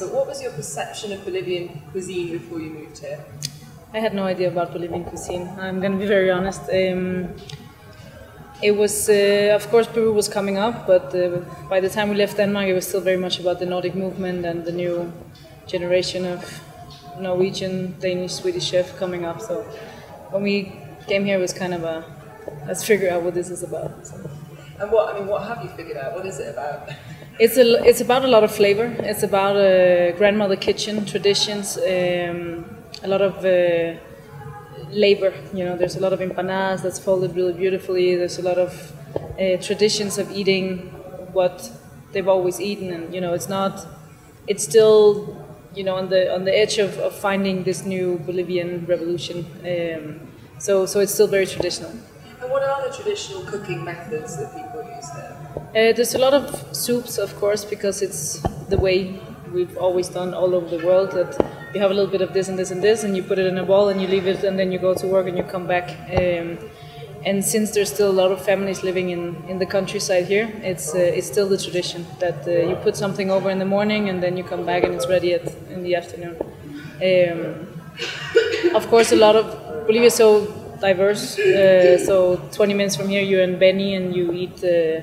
But what was your perception of Bolivian cuisine before you moved here? I had no idea about Bolivian cuisine. I'm going to be very honest. Um, it was, uh, of course, Peru was coming up, but uh, by the time we left Denmark, it was still very much about the Nordic movement and the new generation of Norwegian, Danish, Swedish chef coming up. So when we came here, it was kind of a let's figure out what this is about. So. And what I mean, what have you figured out? What is it about? It's a, it's about a lot of flavor. It's about a grandmother kitchen traditions. Um, a lot of uh, labor. You know, there's a lot of empanadas that's folded really beautifully. There's a lot of uh, traditions of eating what they've always eaten, and you know, it's not. It's still, you know, on the on the edge of, of finding this new Bolivian revolution. Um, so, so it's still very traditional. And what are the traditional cooking methods that people? Uh, there's a lot of soups, of course, because it's the way we've always done all over the world. That you have a little bit of this and this and this, and you put it in a bowl and you leave it, and then you go to work and you come back. Um, and since there's still a lot of families living in, in the countryside here, it's uh, it's still the tradition that uh, you put something over in the morning and then you come back and it's ready at, in the afternoon. Um, of course, a lot of Bolivia so diverse. Uh, so 20 minutes from here, you're in Beni and you eat. Uh,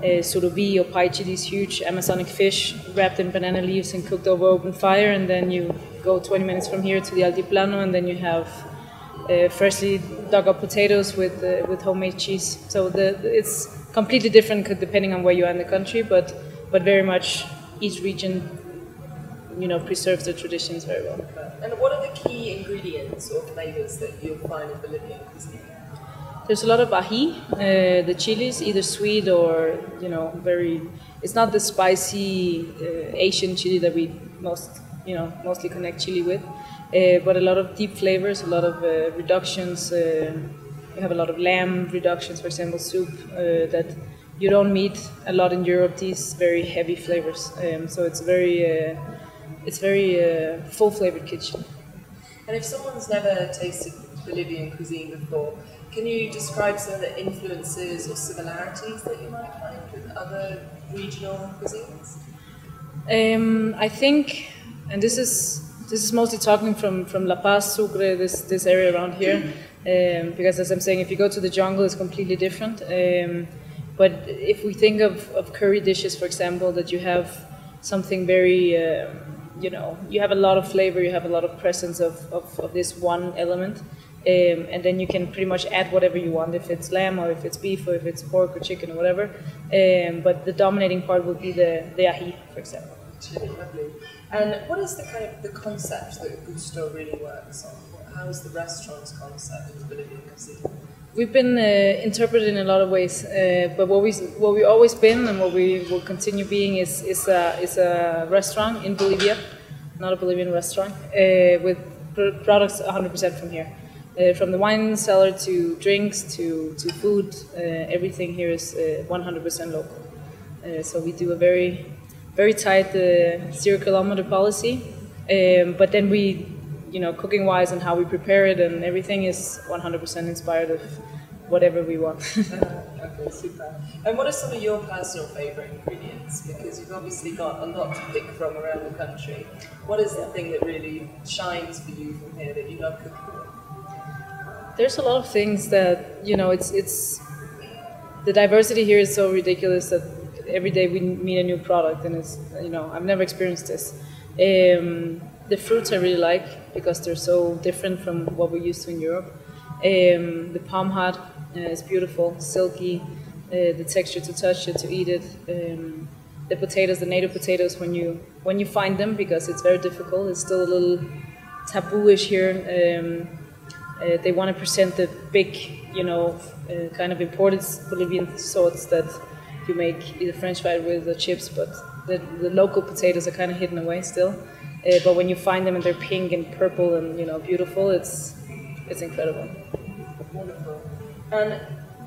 uh, surubi or paiche, these huge Amazonic fish wrapped in banana leaves and cooked over open fire. And then you go 20 minutes from here to the Altiplano, and then you have uh, freshly dug up potatoes with uh, with homemade cheese. So the, it's completely different depending on where you are in the country, but but very much each region, you know, preserves the traditions very well. And what or flavors that you'll find in cuisine? There's a lot of ají, uh, the chilies, either sweet or you know very. It's not the spicy uh, Asian chili that we most you know mostly connect chili with, uh, but a lot of deep flavors, a lot of uh, reductions. Uh, we have a lot of lamb reductions, for example, soup uh, that you don't meet a lot in Europe. These very heavy flavors, um, so it's very it's very full flavored kitchen. And if someone's never tasted Bolivian cuisine before, can you describe some of the influences or similarities that you might find with other regional cuisines? Um, I think, and this is this is mostly talking from, from La Paz, Sucre, this, this area around here, um, because as I'm saying, if you go to the jungle, it's completely different. Um, but if we think of, of curry dishes, for example, that you have something very, uh, you know, you have a lot of flavor, you have a lot of presence of, of, of this one element. Um, and then you can pretty much add whatever you want, if it's lamb or if it's beef or if it's pork or chicken or whatever. Um, but the dominating part will be the, the ají, for example. And what is the kind of the concept that Gustu really works on? How is the restaurant's concept in Bolivian cuisine? We've been uh, interpreted in a lot of ways, uh, but what we what we always been and what we will continue being is is a is a restaurant in Bolivia, not a Bolivian restaurant, uh, with products 100% from here. Uh, from the wine cellar to drinks to, to food, uh, everything here is 100% uh, local. So we do a very, very tight zero kilometer policy. Um, but then we, you know, cooking wise and how we prepare it and everything is 100% inspired of whatever we want. okay, super. And what are some of your personal favourite ingredients? Because you've obviously got a lot to pick from around the country. What is the thing that really shines for you from here that you love cooking with? there's a lot of things that you know it's it's the diversity here is so ridiculous that every day we meet a new product and it's you know I've never experienced this. Um, the fruits I really like because they're so different from what we're used to in Europe. Um, the palm heart uh, is beautiful, silky, uh, the texture to touch it, to eat it. Um, the potatoes, the native potatoes, when you when you find them, because it's very difficult, it's still a little tabooish here. Um, uh, they want to present the big, you know, uh, kind of imported Bolivian sorts that you make either French fry with or chips, but the, the local potatoes are kind of hidden away still. Uh, but when you find them and they're pink and purple and you know beautiful, it's it's incredible. Wonderful. And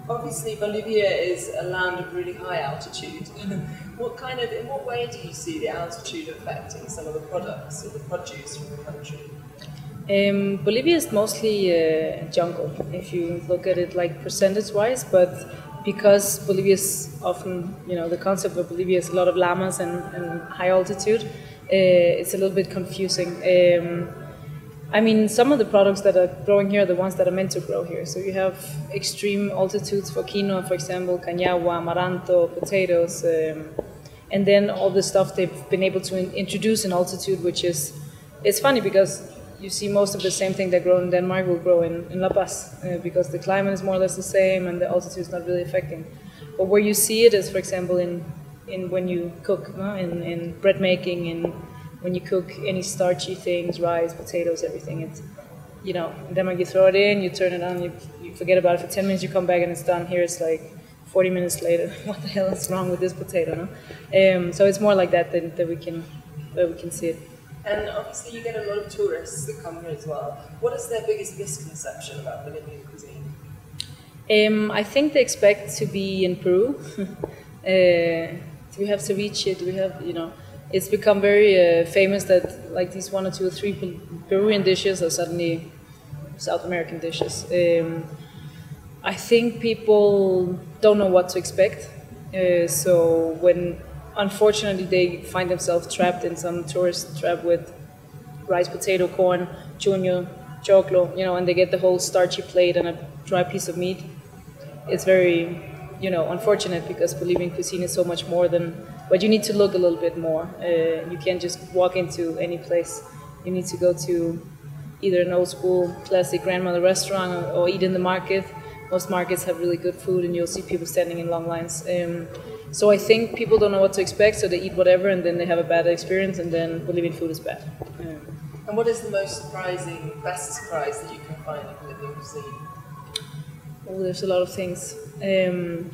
obviously Bolivia is a land of really high altitude. what kind of, in what way do you see the altitude affecting some of the products or the produce from the country? Um, Bolivia is mostly uh, jungle, if you look at it like percentage-wise, but because Bolivia is often, you know, the concept of Bolivia is a lot of llamas and, and high altitude, it's a little bit confusing. Um, I mean, some of the products that are growing here are the ones that are meant to grow here. So you have extreme altitudes for quinoa, for example, cañagua, amaranto, potatoes, um, and then all the stuff they've been able to in- introduce in altitude, which is, it's funny because you see most of the same thing that grow in Denmark will grow in, in La Paz uh, because the climate is more or less the same and the altitude is not really affecting. But where you see it is, for example, in, in when you cook, no? in, in bread making, in when you cook any starchy things, rice, potatoes, everything. It's, you know, in Denmark you throw it in, you turn it on, you, you forget about it for 10 minutes, you come back and it's done. Here it's like 40 minutes later. what the hell is wrong with this potato? No? Um, so it's more like that that, that we can that we can see it. And obviously, you get a lot of tourists that come here as well. What is their biggest misconception about Bolivian cuisine? Um, I think they expect to be in Peru. uh, we have ceviche? Do we have, you know, it's become very uh, famous that like these one or two or three Peruvian dishes are suddenly South American dishes. Um, I think people don't know what to expect. Uh, so when unfortunately they find themselves trapped in some tourist trap with rice, potato, corn, chuño, choclo, you know, and they get the whole starchy plate and a dry piece of meat. It's very, you know, unfortunate because Bolivian cuisine is so much more than. But you need to look a little bit more. Uh, you can't just walk into any place. You need to go to either an old school classic grandmother restaurant or, or eat in the market. Most markets have really good food, and you'll see people standing in long lines. Um, so I think people don't know what to expect, so they eat whatever, and then they have a bad experience, and then Bolivian food is bad. Um, And what is the most surprising, best surprise that you can find in Bolivian cuisine? Oh, there's a lot of things. Um,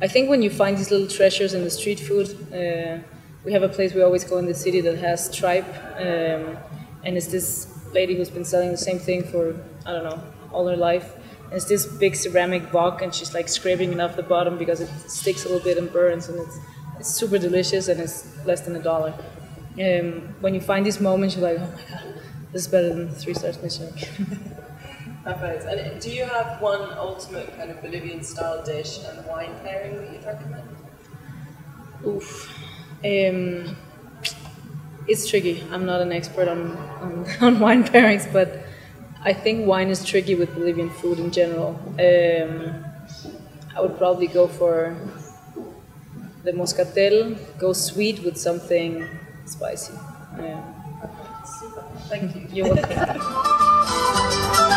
I think when you find these little treasures in the street food, uh, we have a place we always go in the city that has tripe, um, and it's this lady who's been selling the same thing for I don't know all her life. And it's this big ceramic wok, and she's like scraping it off the bottom because it sticks a little bit and burns, and it's it's super delicious, and it's less than a dollar. Um, when you find these moments, you're like, oh my god, this is better than three stars Michelin. Perfect. And do you have one ultimate kind of Bolivian style dish and wine pairing that you'd recommend? Oof. Um, it's tricky. I'm not an expert on, on, on wine pairings, but I think wine is tricky with Bolivian food in general. Um, I would probably go for the moscatel, go sweet with something spicy. Yeah. Super. Thank you. You're welcome.